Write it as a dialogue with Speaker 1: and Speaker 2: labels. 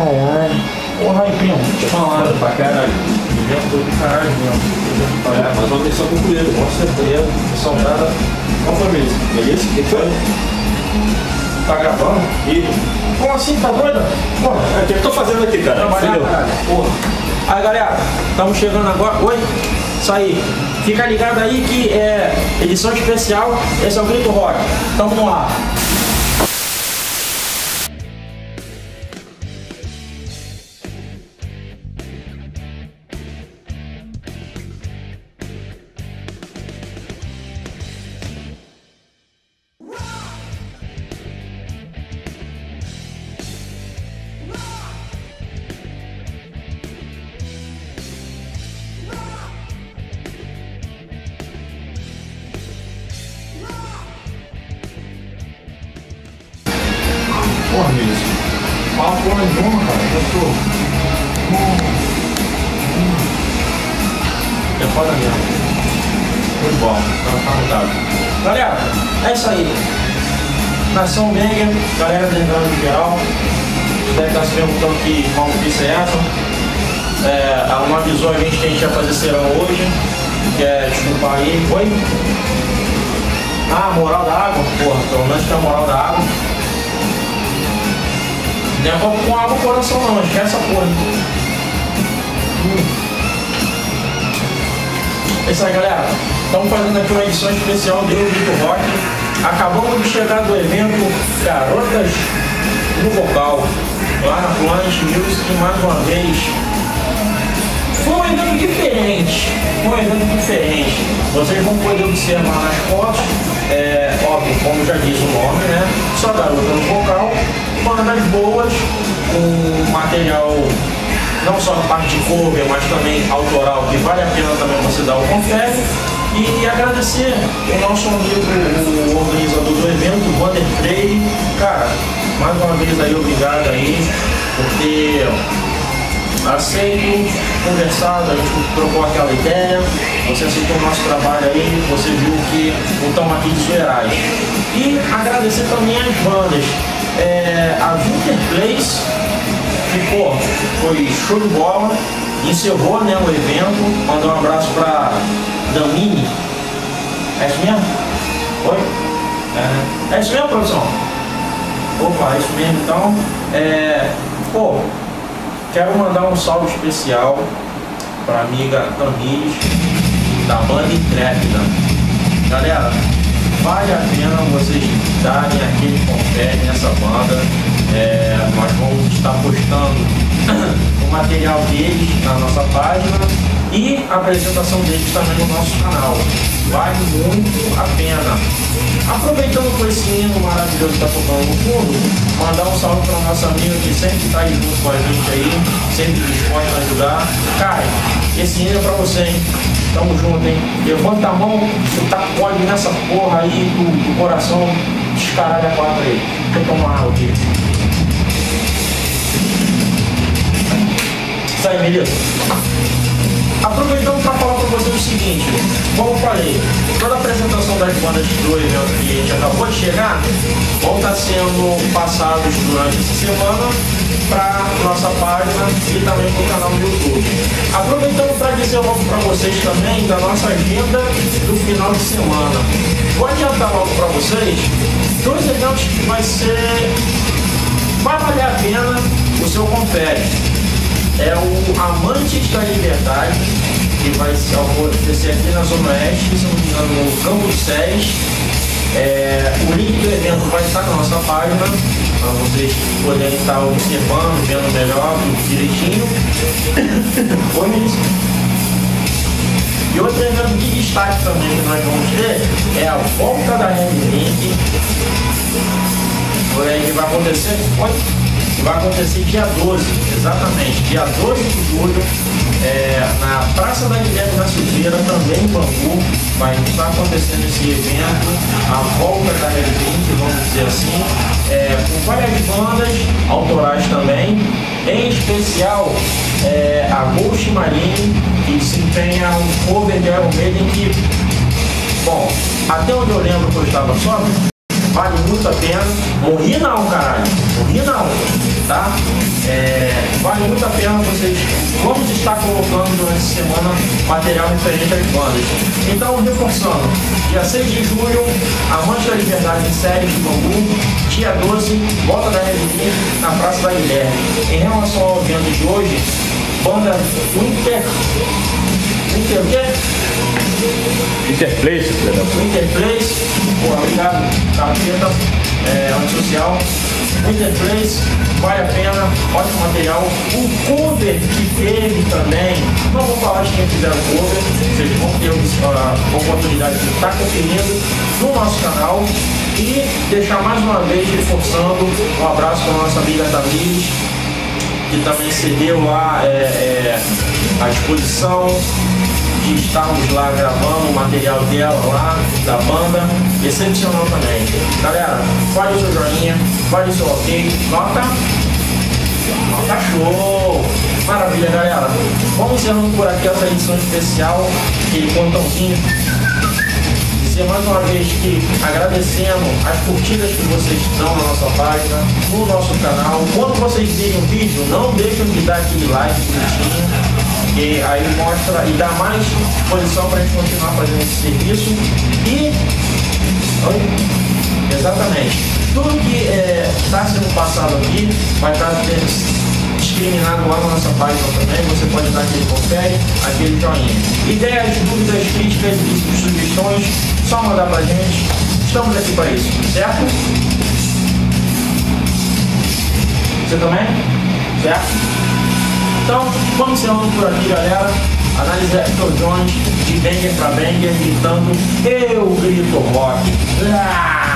Speaker 1: Ai, ai. Porra aí, primo, te falando.
Speaker 2: Pra caralho.
Speaker 1: Dentro do caralho mesmo.
Speaker 2: É, mas uma missão concluída.
Speaker 1: Com certeza. Soldada.
Speaker 2: Qual foi mesmo? Beleza? O que foi?
Speaker 1: Tá gravando?
Speaker 2: E
Speaker 1: Como assim? Tá doida? Porra.
Speaker 2: o que eu tô fazendo aqui, cara?
Speaker 1: Caralho. Porra. Aí, galera, estamos chegando agora. Oi? Isso aí. Fica ligado aí que é edição especial. Esse é o Grito Rock. Tamo no ar. Fala porra nenhuma, cara. Eu tô. É foda mesmo. Muito bom. Tá, tá mudado. Galera, é isso aí. Nação Mega, galera lembrando em geral. Você deve estar se perguntando que qual é essa. É, ela não avisou a gente que a gente ia fazer serão hoje. Quer desculpar aí. Oi? Ah, moral da água? Porra, pelo menos tem a moral da água. Não é com água coração não, esquece essa porra. Hum. É isso aí, galera. Estamos fazendo aqui uma edição especial do Vitor Rock. Acabamos de chegar do evento Garotas no Vocal, lá na Planet Music, mais uma vez. Foi um evento diferente. Foi um evento diferente. Vocês vão poder observar nas fotos, é, óbvio, como já diz o nome, né? Só garota no vocal, bandas boas, com material não só na parte de cover, mas também autoral, que vale a pena também você dar o confere. E agradecer o nosso amigo, o organizador do evento, o Wander Freire. Cara, mais uma vez aí, obrigado aí por ter aceito, conversado, a gente trocou aquela ideia, você aceitou o nosso trabalho aí, você viu que estamos aqui de zoeirais. E agradecer também as bandas. É, a Winter Place, que pô, foi show de bola, encerrou né, o evento, mandar um abraço pra Damini. É isso mesmo? Oi? É, é isso mesmo, produção? Opa, é isso mesmo, então. É, pô, Quero mandar um salve especial para a amiga Tamires, da banda Intrépida. Galera, vale a pena vocês darem aquele confere nessa banda. É, nós vamos estar postando o material deles na nossa página e a apresentação deles também no nosso canal. Vale muito a pena. Aproveitando com esse hino maravilhoso que está tocando no fundo, mandar um salve para nossa amiga que sempre está junto com a gente aí, sempre disposta a ajudar. Cara, esse hino é para você, hein? Tamo junto, hein? Levanta a mão, você tá pode nessa porra aí do, do coração, descaralha a quatro aí. Deixa tomar água aqui. Aí, beleza? Aproveitando para falar para vocês o seguinte, como eu falei, toda a apresentação das bandas do evento que a gente acabou de chegar vão estar sendo passados durante essa semana para nossa página e também para o canal do YouTube. Aproveitando para dizer logo para vocês também da nossa agenda do final de semana. Vou adiantar logo para vocês dois eventos que vai ser. vai valer a pena o seu confere é o Amantes da Liberdade, que vai acontecer aqui na Zona Oeste, no Campo 6. É, o link do evento vai estar na nossa página, para vocês poderem estar observando, vendo melhor, direitinho. Oi, Melissa. E outro evento de destaque também que nós vamos ter é a volta da Red Link. Por aí que vai acontecer. Oi? Vai acontecer dia 12, exatamente, dia 12 de julho, é, na Praça da Guilherme da Silveira, também em Bangu, vai estar acontecendo esse evento, a volta da Red vamos dizer assim, é, com várias bandas autorais também, em especial é, a Ghost Marine, que desempenha um cover de Iron Maiden que, bom, até onde eu lembro que eu estava só, vale muito a pena. Morri não, caralho. Morri não, tá? É, vale muito a pena vocês. Vamos estar colocando durante a semana material referente às bandas. Então, reforçando, dia 6 de julho, Amante da Liberdade em série de Bambu, dia 12, volta da Revelia na Praça da Guilherme. Em relação ao evento de hoje, banda Winter. Winter o quê?
Speaker 2: Interplace, filha da puta.
Speaker 1: Interplace, pô, obrigado, Capeta, é, antissocial. Interplace, vale a pena, ótimo material. O cover que teve também, não vou falar de quem fizeram o cover, vocês vão ter a oportunidade de estar conferindo no nosso canal. E deixar mais uma vez reforçando um abraço para a nossa amiga Tamires, que também cedeu lá é, é, a disposição de estarmos lá gravando o material dela lá, da banda, excepcional também. Galera, fale o seu joinha, fale o seu ok, nota, nota show! Maravilha, galera. Vamos encerrando por aqui essa edição especial, aquele pontãozinho mais uma vez que agradecendo as curtidas que vocês dão na nossa página, no nosso canal. Quando vocês virem o vídeo, não deixem de dar aquele like. Que aí mostra e dá mais disposição para a gente continuar fazendo esse serviço. E. Oi? Exatamente. Tudo que está sendo passado aqui vai estar discriminado lá na nossa página também. Você pode dar aquele confere, aquele joinha. Ideias, dúvidas, críticas e sugestões, só mandar pra gente. Estamos aqui para isso, certo? Você também? Certo? Então, vamos encerrando por aqui, galera. Análise Hector Jones, de banger pra banger, gritando Eu grito rock. Ah!